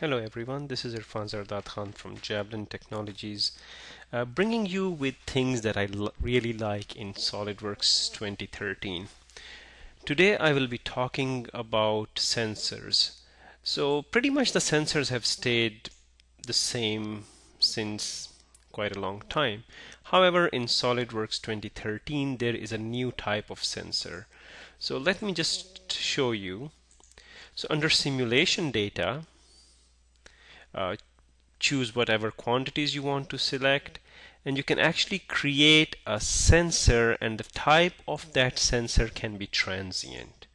Hello everyone, this is Irfan Zardad Khan from Javelin Technologies, uh, bringing you with things that I really like in SolidWorks 2013. Today I will be talking about sensors. So pretty much the sensors have stayed the same since quite a long time. However, in SolidWorks 2013 there is a new type of sensor. So let me just show you. So under simulation data, uh, choose whatever quantities you want to select and you can actually create a sensor and the type of that sensor can be transient.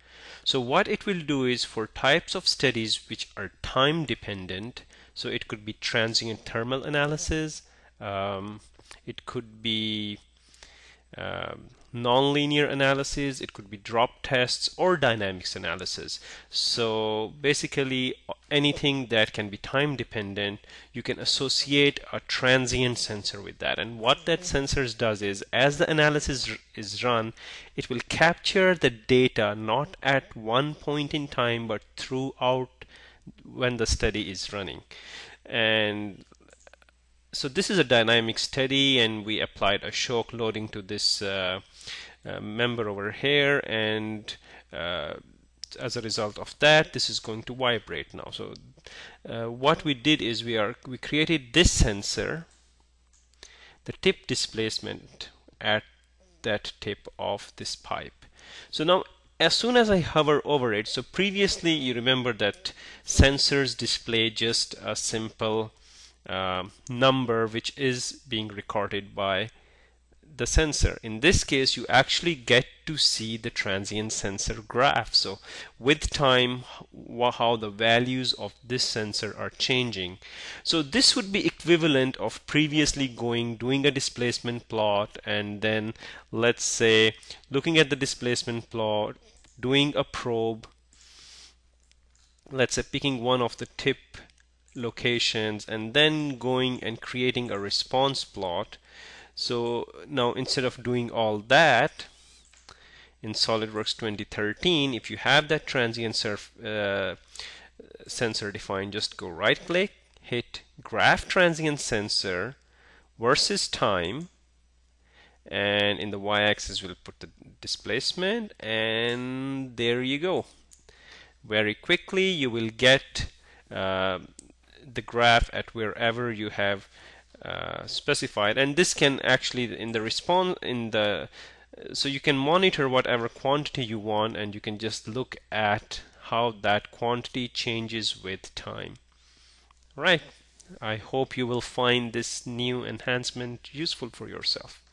So what it will do is for types of studies which are time dependent, so it could be transient thermal analysis, um, it could be um, nonlinear analysis, it could be drop tests or dynamics analysis. So basically anything that can be time dependent, you can associate a transient sensor with that. And what that sensor does is as the analysis is run, it will capture the data not at one point in time but throughout when the study is running. And so this is a dynamic study and we applied a shock loading to this uh, uh, member over here and uh, as a result of that this is going to vibrate now. So uh, what we did is we are we created this sensor the tip displacement at that tip of this pipe. So now as soon as I hover over it so previously you remember that sensors display just a simple uh, number which is being recorded by the sensor. In this case, you actually get to see the transient sensor graph. So with time, how the values of this sensor are changing. So this would be equivalent of previously going, doing a displacement plot, and then let's say looking at the displacement plot, doing a probe, let's say picking one of the tip locations and then going and creating a response plot. So now instead of doing all that in SolidWorks 2013 if you have that transient surf, uh, sensor defined just go right click hit graph transient sensor versus time and in the y-axis we'll put the displacement and there you go. Very quickly you will get uh, the graph at wherever you have uh, specified. And this can actually in the response in the so you can monitor whatever quantity you want and you can just look at how that quantity changes with time. Right. I hope you will find this new enhancement useful for yourself